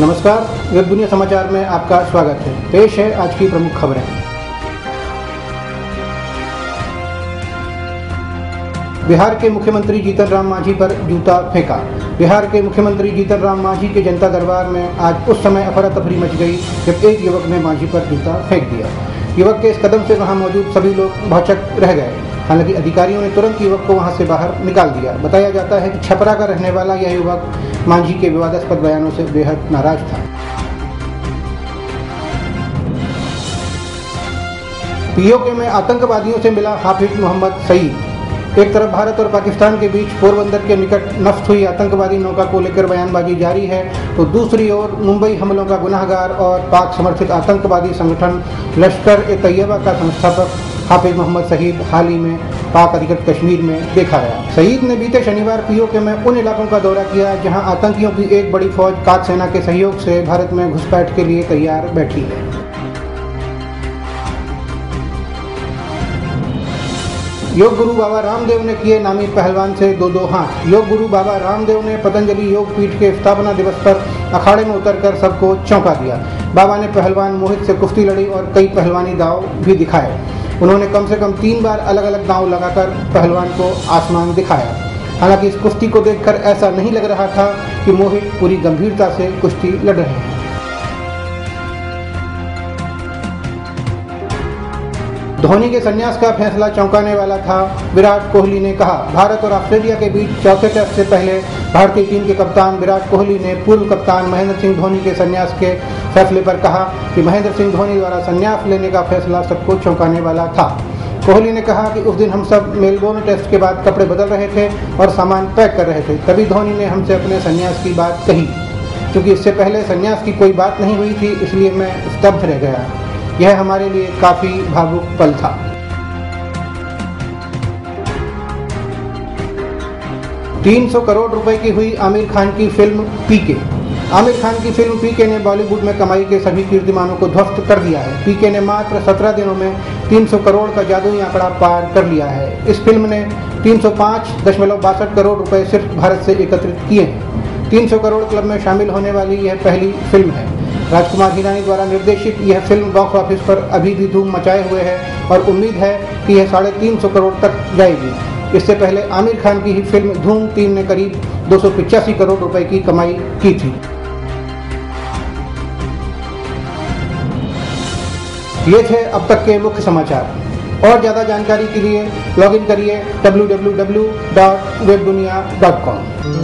नमस्कार, वेब दुनिया समाचार में आपका स्वागत है। पेश है आज की प्रमुख खबरें। बिहार के मुख्यमंत्री जीतन राम मांझी पर जूता फेंका। बिहार के मुख्यमंत्री जीतन राम मांझी के जनता दरबार में आज उस समय अफरा तफरी मच गई, जब एक युवक ने मांझी पर जूता फेंक दिया। युवक के इस कदम से वहाँ मौजूद सभी लोग भौचक रह गए। हालाँकि अधिकारियों ने तुरंत युवक को वहाँ से बाहर निकाल दिया। बताया जाता है कि छपरा का रहने वाला यह युवक मांझी के विवादास्पद बयानों से बेहद नाराज़ था। पीओके में आतंकवादियों से मिला हाफिज मोहम्मद सईद। एक तरफ़ भारत और पाकिस्तान के बीच पोरबंदर के निकट नष्ट हुई आतंकवादी नौका को लेकर बयानबाजी जारी है तो दूसरी ओर मुंबई हमलों का गुनाहगार और पाक समर्थित आतंकवादी संगठन लश्कर ए तैयबा का संस्थापक हाफिज मोहम्मद शहीद हाल ही में पाक अधिकृत कश्मीर में देखा गया। शहीद ने बीते शनिवार पीओके में उन इलाकों का दौरा किया जहाँ आतंकियों की एक बड़ी फौज पाक सेना के सहयोग से भारत में घुसपैठ के लिए तैयार बैठी है। योग गुरु बाबा रामदेव ने किए नामी पहलवान से दो दो हाथ। योग गुरु बाबा रामदेव ने पतंजलि योग पीठ के स्थापना दिवस पर अखाड़े में उतरकर सबको चौंका दिया। बाबा ने पहलवान मोहित से कुश्ती लड़ी और कई पहलवानी दाव भी दिखाए। उन्होंने कम से कम तीन बार अलग अलग दांव लगाकर पहलवान को आसमान दिखाया। हालाँकि इस कुश्ती को देखकर ऐसा नहीं लग रहा था कि मोहित पूरी गंभीरता से कुश्ती लड़ रहे हैं। धोनी के संन्यास का फैसला चौंकाने वाला था, विराट कोहली ने कहा। भारत और ऑस्ट्रेलिया के बीच चौथे टेस्ट से पहले भारतीय टीम के कप्तान विराट कोहली ने पूर्व कप्तान महेंद्र सिंह धोनी के संन्यास के फैसले पर कहा कि महेंद्र सिंह धोनी द्वारा संन्यास लेने का फैसला सबको चौंकाने वाला था। कोहली ने कहा कि उस दिन हम सब मेलबोर्न टेस्ट के बाद कपड़े बदल रहे थे और सामान पैक कर रहे थे। तभी धोनी ने हमसे अपने संन्यास की बात कही। क्योंकि इससे पहले संन्यास की कोई बात नहीं हुई थी, इसलिए मैं स्तब्ध रह गया। यह हमारे लिए काफ़ी भावुक पल था। तीन सौ करोड़ रुपए की हुई आमिर खान की फ़िल्म पीके। आमिर खान की फ़िल्म पीके ने बॉलीवुड में कमाई के सभी कीर्तिमानों को ध्वस्त कर दिया है। पीके ने मात्र 17 दिनों में 300 करोड़ का जादुई आंकड़ा पार कर लिया है। इस फ़िल्म ने तीन करोड़ रुपए सिर्फ़ भारत से एकत्रित किए हैं। 300 करोड़ क्लब में शामिल होने वाली यह पहली फ़िल्म है। राजकुमार हिरानी द्वारा निर्देशित यह फ़िल्म बॉक्स ऑफ़िस पर अभी भी धूम मचाए हुए है और उम्मीद है कि यह साढ़े तीन सौ करोड़ तक जाएगी। इससे पहले आमिर खान की ही फ़िल्म धूम तीन ने करीब दो सौ पिचासी करोड़ रुपए की कमाई की थी। ये थे अब तक के मुख्य समाचार। और ज़्यादा जानकारी के लिए लॉगिन करिए www.webdunia.com